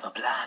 have a plan.